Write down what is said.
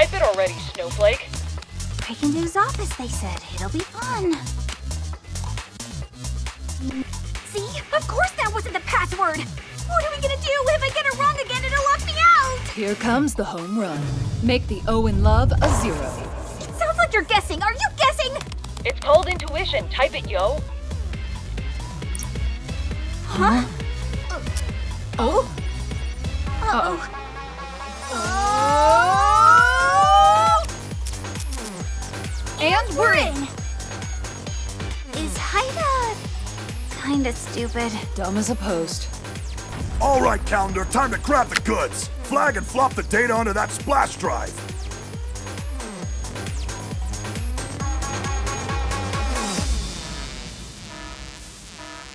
Type it already, Snowflake. Breaking news office, they said. It'll be fun. See? Of course that wasn't the password! What are we gonna do? If I get it wrong again, it'll lock me out! Here comes the home run. Make the O in love a zero. It sounds like you're guessing. Are you guessing? It's called intuition. Type it, yo. Huh? Oh? Uh-oh. And we're in. Is Haida kinda stupid? Dumb as a post. All right, Calendar, time to grab the goods. Flag and flop the data onto that flash drive.